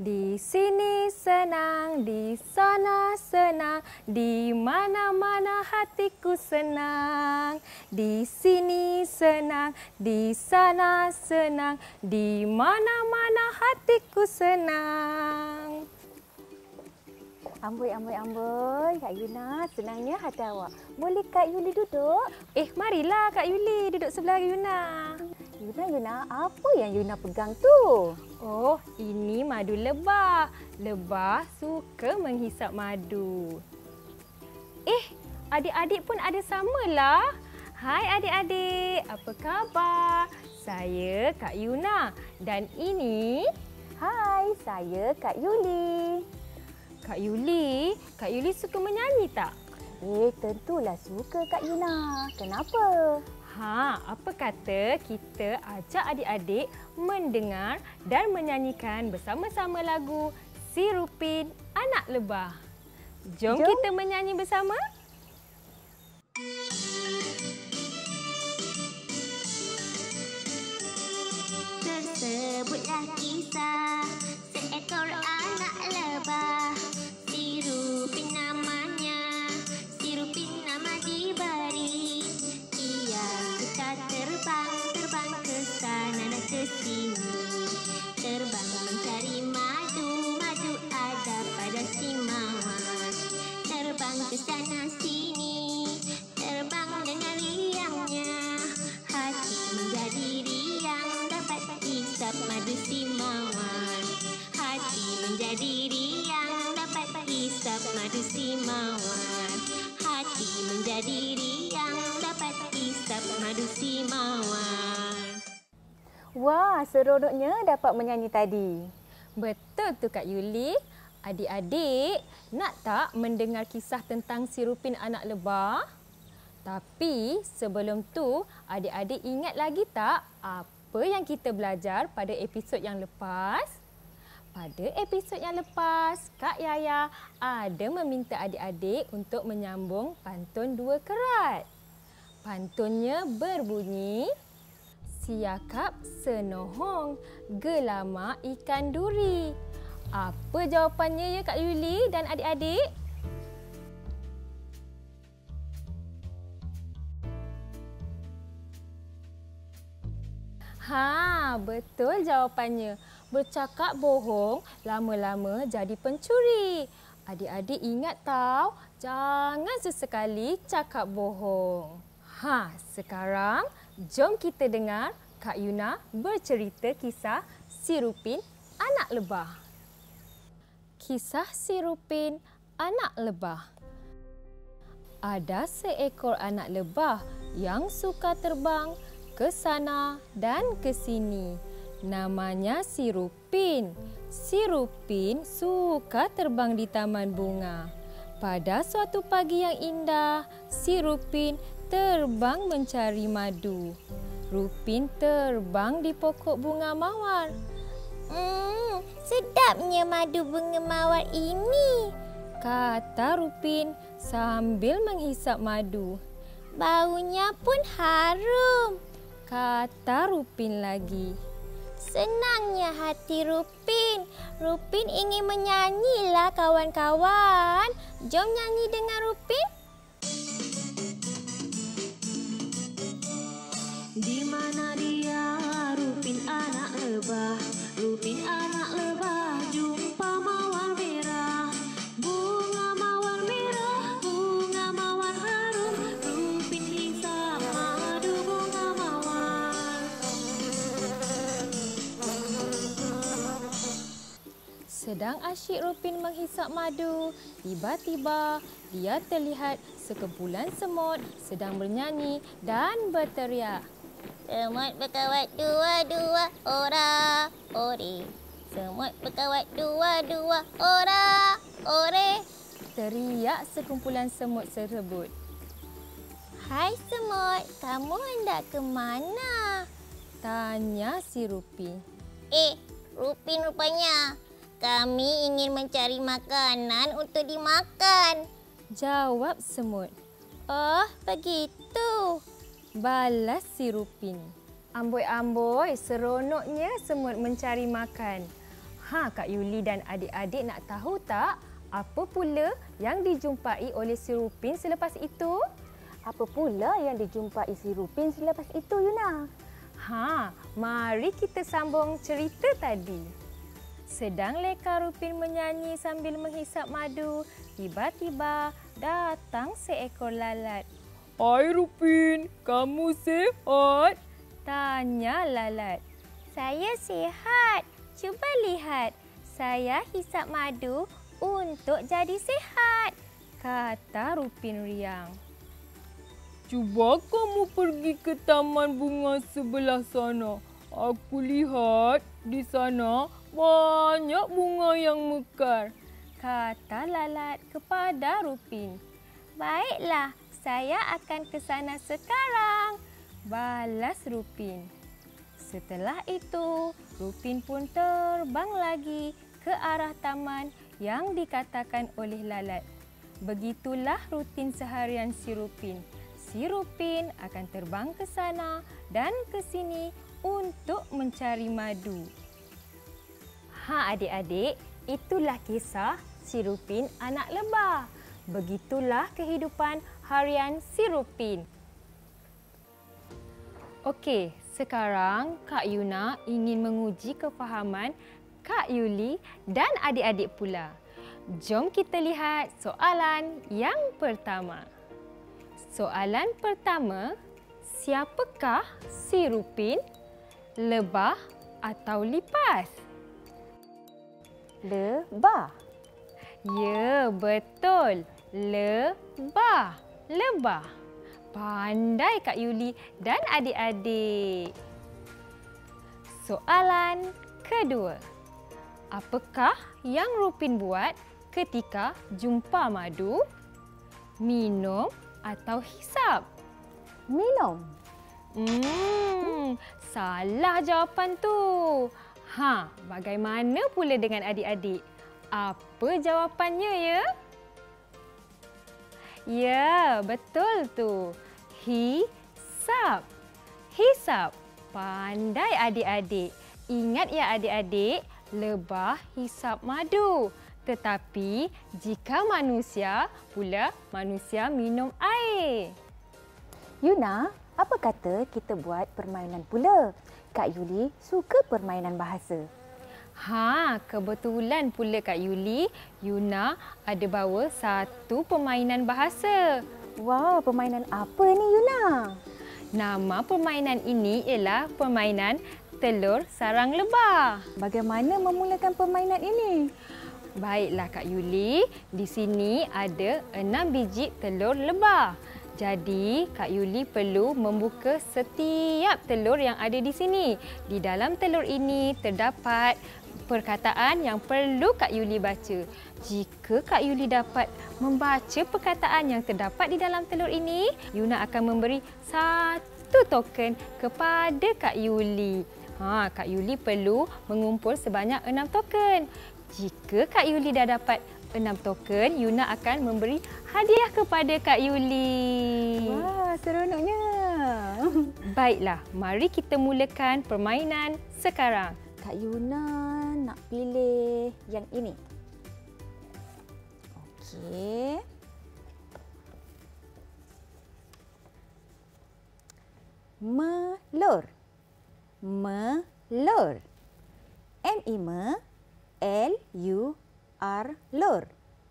Di sini senang, di sana senang, di mana-mana hatiku senang. Di sini senang, di sana senang, di mana-mana hatiku senang. Amboi, amboi, amboi. Kak Yuna, senangnya hati awak. Boleh Kak Yuli duduk? Eh, marilah Kak Yuli duduk sebelah Yuna. Yuna, Yuna, apa yang Yuna pegang tu? Oh, ini madu lebah. Lebah suka menghisap madu. Eh, adik-adik pun ada samalah. Hai adik-adik, apa khabar? Saya Kak Yuna dan ini Hai, saya Kak Yuli. Kak Yuli. Kak Yuli suka menyanyi tak? Eh, tentulah suka Kak Yuna. Kenapa? Ha, apa kata kita ajak adik-adik mendengar dan menyanyikan bersama-sama lagu Si Rupin Anak Lebah. Jom, Jom. kita menyanyi bersama. Tersebutlah kisah seekor Wah, seronoknya dapat menyanyi tadi. Betul tu Kak Yuli. Adik-adik, nak tak mendengar kisah tentang si Rupin anak lebah? Tapi sebelum tu, adik-adik ingat lagi tak apa yang kita belajar pada episod yang lepas? Pada episod yang lepas, Kak Yaya ada meminta adik-adik untuk menyambung pantun dua kerat. Pantunnya berbunyi, Siakap senohong, gelama ikan duri. Apa jawapannya ya Kak Yuli dan adik-adik? Ha, betul jawapannya. Bercakap bohong lama-lama jadi pencuri. Adik-adik ingat tahu, jangan sesekali cakap bohong. Ha, sekarang jom kita dengar Kak Yuna bercerita kisah si Rupin anak lebah. Kisah si Rupin anak lebah. Ada seekor anak lebah yang suka terbang ke sana dan ke sini. Namanya si Rupin. Si Rupin suka terbang di taman bunga. Pada suatu pagi yang indah, si Rupin terbang mencari madu. Rupin terbang di pokok bunga mawar. Hmm, sedapnya madu bunga mawar ini. Kata Rupin sambil menghisap madu. Baunya pun harum. Kata Rupin lagi. Senangnya hati Rupin. Rupin ingin menyanyilah kawan-kawan. Jom nyanyi dengan Rupin. Asyik Rupin menghisap madu, tiba-tiba dia terlihat sekumpulan semut sedang bernyanyi dan berteriak. Semut berkawat dua-dua ora ore. Semut berkawat dua-dua ora ore. Teriak sekumpulan semut tersebut. Hai semut, kamu hendak ke mana? Tanya si Rupin. Eh, Rupin rupanya. Kami ingin mencari makanan untuk dimakan. Jawab semut. Oh, begitu. Balas si Rupin. Amboi-amboi, seronoknya semut mencari makan. Ha, Kak Yuli dan adik-adik nak tahu tak apa pula yang dijumpai oleh si Rupin selepas itu? Apa pula yang dijumpai si Rupin selepas itu, Yuna? Ha, mari kita sambung cerita tadi. Sedang leka Rupin menyanyi sambil menghisap madu, tiba-tiba datang seekor lalat. Hai Rupin, kamu sehat? Tanya lalat. Saya sihat. Cuba lihat. Saya hisap madu untuk jadi sihat. Kata Rupin riang. Cuba kamu pergi ke taman bunga sebelah sana. Aku lihat di sana banyak bunga yang mekar. Kata lalat kepada Rupin. Baiklah, saya akan ke sana sekarang. Balas Rupin. Setelah itu, Rupin pun terbang lagi ke arah taman yang dikatakan oleh lalat. Begitulah rutin seharian si Rupin. Si Rupin akan terbang ke sana dan ke sini untuk mencari madu. Ha adik-adik, itulah kisah si Rupin anak lebah. Begitulah kehidupan harian si Rupin. Okey, sekarang Kak Yuna ingin menguji kefahaman Kak Yuli dan adik-adik pula. Jom kita lihat soalan yang pertama. Soalan pertama, siapakah si Rupin, lebah atau lipas? Lebah. Ya, betul. Lebah. Lebah. Pandai Kak Yuli dan adik-adik. Soalan kedua. Apakah yang Rupin buat ketika jumpa madu? Minum atau hisap? Minum. Hmm, salah jawapan tu. Ha, bagaimana pula dengan adik-adik? Apa jawapannya ya? Ya, betul tu. Hisap. Hisap. Pandai adik-adik. Ingat ya adik-adik, lebah hisap madu. Tetapi jika manusia, pula manusia minum air. Yuna, apa kata kita buat permainan pula? Kak Yuli suka permainan bahasa. Ha, kebetulan pula Kak Yuli, Yuna ada bawa satu permainan bahasa. Wah, permainan apa ni Yuna? Nama permainan ini ialah permainan telur sarang lebah. Bagaimana memulakan permainan ini? Baiklah Kak Yuli, di sini ada enam biji telur lebah. Jadi, Kak Yuli perlu membuka setiap telur yang ada di sini. Di dalam telur ini terdapat perkataan yang perlu Kak Yuli baca. Jika Kak Yuli dapat membaca perkataan yang terdapat di dalam telur ini, Yuna akan memberi satu token kepada Kak Yuli. Ha, Kak Yuli perlu mengumpul sebanyak enam token. Jika Kak Yuli dah dapat enam token, Yuna akan memberi hadiah kepada Kak Yuli. Wah, seronoknya. Baiklah, mari kita mulakan permainan sekarang. Kak Yuna nak pilih yang ini. Okey. Melur. Melur. M-I-M L-U-R lur.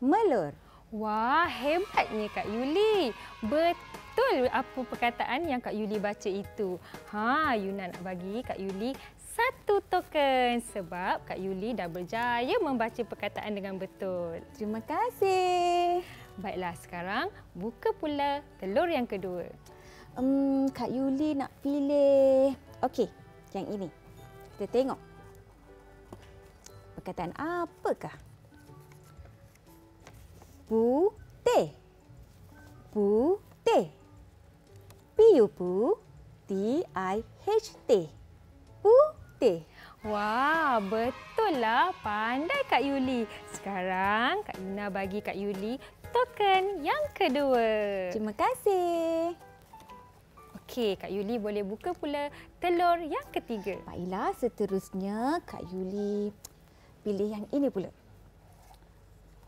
Melur. Wah, hebatnya Kak Yuli. Betul apa perkataan yang Kak Yuli baca itu. Ha, Yuna nak bagi Kak Yuli satu token sebab Kak Yuli dah berjaya membaca perkataan dengan betul. Terima kasih. Baiklah, sekarang buka pula telur yang kedua. Um, Kak Yuli nak pilih... Okey, yang ini. Kita tengok. Perkataan apakah? Putih. Putih. P-U-P T-I-H-T. Putih. Wah, betul lah. Pandai Kak Yuli. Sekarang Kak Yuna bagi Kak Yuli token yang kedua. Terima kasih. Okey, Kak Yuli boleh buka pula telur yang ketiga. Baiklah, seterusnya Kak Yuli pilih yang ini pula.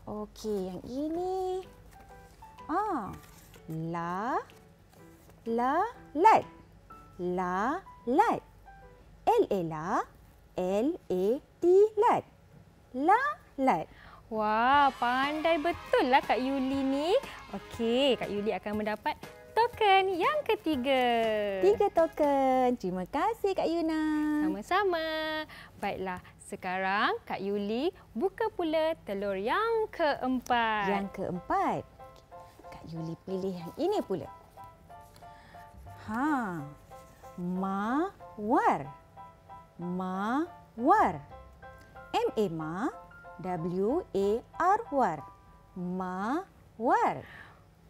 Okey, yang ini. Ah, la, la, lat. La, lat. L-A la, L-A-T, lat. La, lat. Wah, pandai betul lah Kak Yuli ni. Okey, Kak Yuli akan mendapat token yang ketiga. Tiga token. Terima kasih Kak Yuna. Sama-sama. Baiklah, sekarang Kak Yuli buka pula telur yang keempat. Yang keempat. Kak Yuli pilih yang ini pula. Ha. Mawar. Mawar. M-A ma. W-A-R war. Mawar.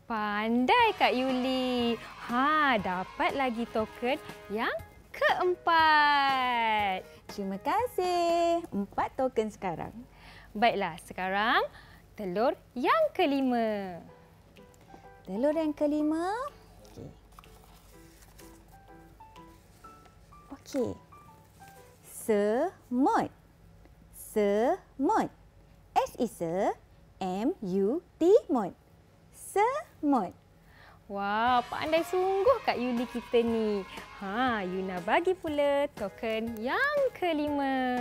Pandai Kak Yuli. Ha, dapat lagi token yang keempat. Terima kasih. Empat token sekarang. Baiklah, sekarang telur yang kelima. Telur yang kelima. Okey. Okey. Semut. Semut. S is a M U T mut. Semut. Wah, pandai sungguh Kak Yuli kita ni. Ha, Yuna bagi pula token yang kelima.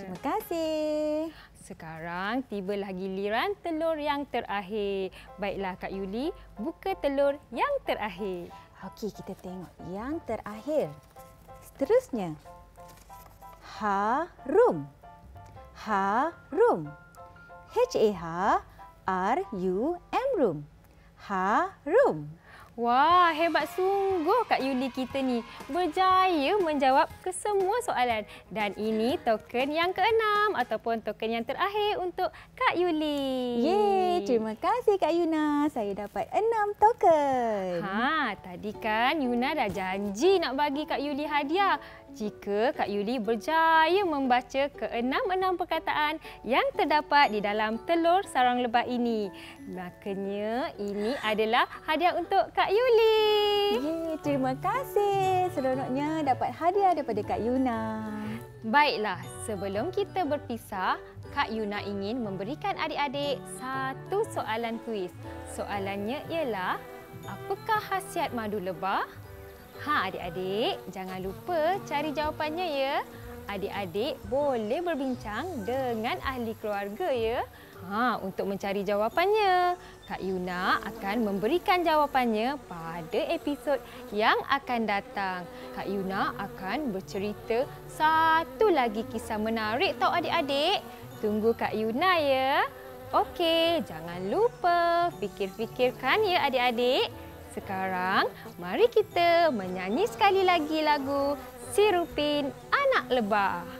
Terima kasih. Sekarang tibalah giliran telur yang terakhir. Baiklah Kak Yuli, buka telur yang terakhir. Okey, kita tengok yang terakhir. Seterusnya. Harum. Harum. H-A-H R-U-M room. Harum. Wah, hebat sungguh Kak Yuli kita ni. Berjaya menjawab ke semua soalan. Dan ini token yang keenam ataupun token yang terakhir untuk Kak Yuli. Yeay, terima kasih Kak Yuna. Saya dapat enam token. Ha, tadi kan Yuna dah janji nak bagi Kak Yuli hadiah. Jika Kak Yuli berjaya membaca keenam-enam perkataan yang terdapat di dalam telur sarang lebah ini. Makanya ini adalah hadiah untuk Kak Yuli. Yeay, terima kasih. Seronoknya dapat hadiah daripada Kak Yuna. Baiklah, sebelum kita berpisah, Kak Yuna ingin memberikan adik-adik satu soalan kuis. Soalannya ialah, apakah khasiat madu lebah? Ha, adik-adik, jangan lupa cari jawapannya ya. Adik-adik boleh berbincang dengan ahli keluarga ya. Ha, untuk mencari jawapannya, Kak Yuna akan memberikan jawapannya pada episod yang akan datang. Kak Yuna akan bercerita satu lagi kisah menarik tahu adik-adik. Tunggu Kak Yuna ya. Okey, jangan lupa fikir-fikirkan ya adik-adik. Sekarang, mari kita menyanyi sekali lagi lagu Sirupin Anak Lebah.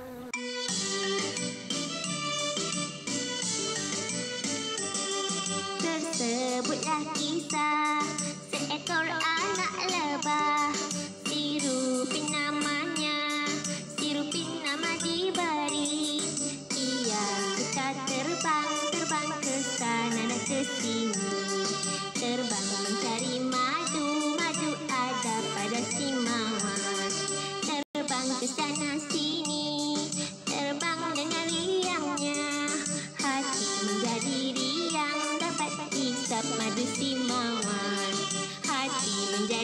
Tersebutlah kisah seekor anak lebah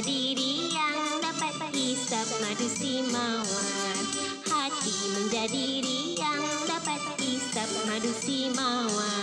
menjadi riang, dapat hisap madu si mawar Hati menjadi riang, dapat hisap madu si mawar